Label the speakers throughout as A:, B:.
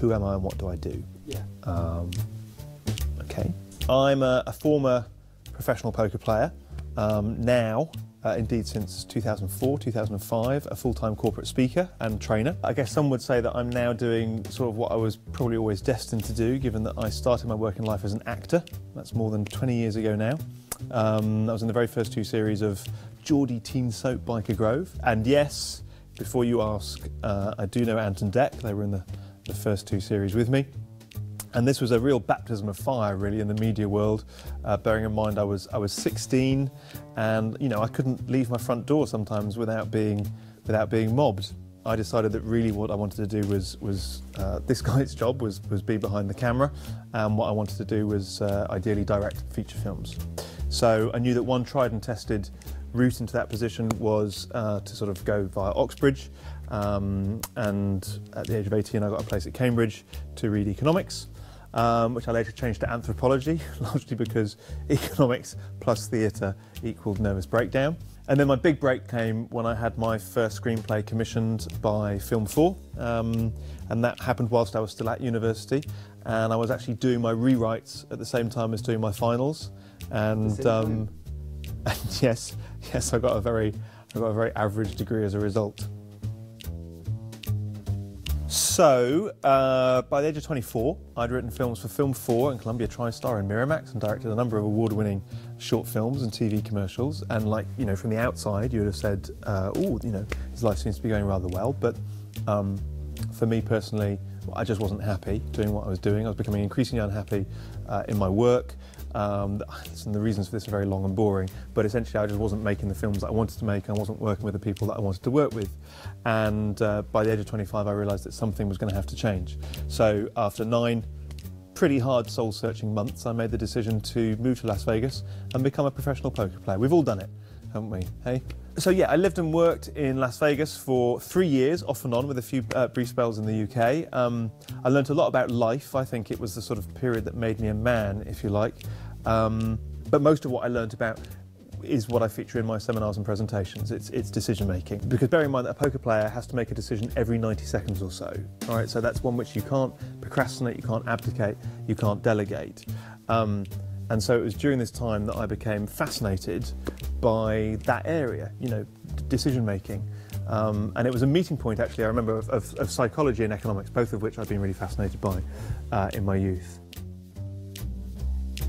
A: who am I and what do I do?
B: Yeah.
A: Um, okay. I'm a, a former professional poker player. Um, now, uh, indeed, since 2004, 2005, a full time corporate speaker and trainer. I guess some would say that I'm now doing sort of what I was probably always destined to do, given that I started my working life as an actor. That's more than 20 years ago now. Um, I was in the very first two series of Geordie Teen Soap Byker Grove. And yes, before you ask, uh, I do know Anton and Dec. They were in the, the first two series with me. And this was a real baptism of fire, really, in the media world. Uh, bearing in mind, I was I was 16, and you know I couldn't leave my front door sometimes without being without being mobbed. I decided that really what I wanted to do was was uh, this guy's job was was be behind the camera, and what I wanted to do was uh, ideally direct feature films. So I knew that one tried and tested route into that position was uh, to sort of go via Oxbridge. Um, and at the age of 18, I got a place at Cambridge to read economics um, which I later changed to anthropology, largely because economics plus theatre equaled nervous breakdown. And then my big break came when I had my first screenplay commissioned by Film 4, um, and that happened whilst I was still at university. And I was actually doing my rewrites at the same time as doing my finals. And, um, and yes, yes, I got a very, I got a very average degree as a result. So, uh, by the age of 24, I'd written films for Film 4 and Columbia TriStar and Miramax and directed a number of award winning short films and TV commercials. And, like, you know, from the outside, you would have said, uh, oh, you know, his life seems to be going rather well. But um, for me personally, I just wasn't happy doing what I was doing. I was becoming increasingly unhappy uh, in my work. Um, and the reasons for this are very long and boring, but essentially I just wasn't making the films that I wanted to make. I wasn't working with the people that I wanted to work with. And uh, by the age of 25, I realised that something was going to have to change. So after nine pretty hard soul searching months, I made the decision to move to Las Vegas and become a professional poker player. We've all done it, haven't we? Hey? So yeah, I lived and worked in Las Vegas for three years, off and on, with a few uh, brief spells in the UK. Um, I learned a lot about life. I think it was the sort of period that made me a man, if you like. Um, but most of what I learned about is what I feature in my seminars and presentations. It's, it's decision making. Because bear in mind that a poker player has to make a decision every 90 seconds or so. All right, so that's one which you can't procrastinate, you can't abdicate, you can't delegate. Um, and so it was during this time that I became fascinated by that area, you know, decision making. Um, and it was a meeting point, actually, I remember, of, of, of, psychology and economics, both of which I've been really fascinated by uh, in my youth.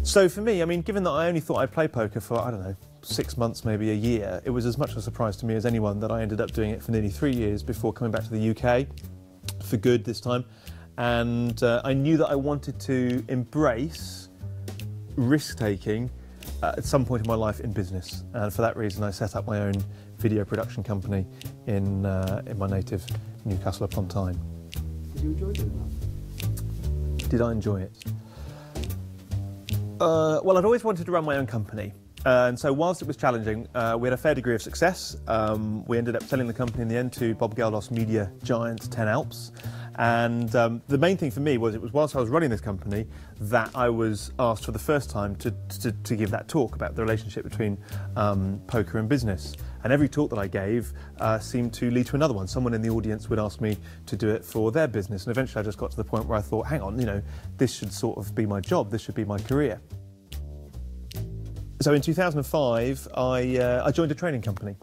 A: So for me, I mean, given that I only thought I'd play poker for, I don't know, six months, maybe a year, it was as much of a surprise to me as anyone that I ended up doing it for nearly three years before coming back to the UK for good this time. And uh, I knew that I wanted to embrace risk taking uh, at some point in my life in business. And for that reason, I set up my own video production company in, uh, in my native Newcastle upon Tyne.
B: Did you enjoy doing that?
A: Did I enjoy it? Uh, well, I'd always wanted to run my own company. Uh, and so, whilst it was challenging, uh, we had a fair degree of success. Um, we ended up selling the company in the end to Bob Geldof media giant Ten Alps. And um, the main thing for me was it was whilst I was running this company that I was asked for the first time to, to, to give that talk about the relationship between um, poker and business. And every talk that I gave uh, seemed to lead to another one. Someone in the audience would ask me to do it for their business. And eventually I just got to the point where I thought, hang on, you know, this should sort of be my job, this should be my career. So in 2005, I, uh, I joined a training company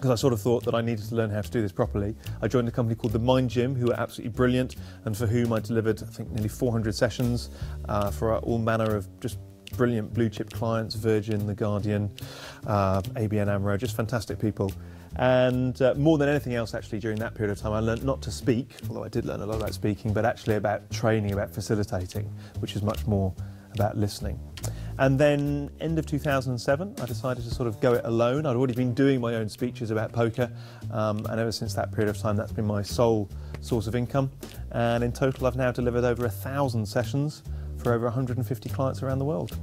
A: because I sort of thought that I needed to learn how to do this properly. I joined a company called the Mind Gym, who are absolutely brilliant, and for whom I delivered, I think, nearly 400 sessions uh, for all manner of just brilliant blue chip clients Virgin, The Guardian, uh, ABN Amro, just fantastic people. And uh, more than anything else, actually, during that period of time, I learned not to speak, although I did learn a lot about speaking, but actually about training, about facilitating, which is much more about listening. And then, end of 2007, I decided to sort of go it alone. I'd already been doing my own speeches about poker, um, and ever since that period of time, that's been my sole source of income. And in total, I've now delivered over a thousand sessions for over 150 clients around the world.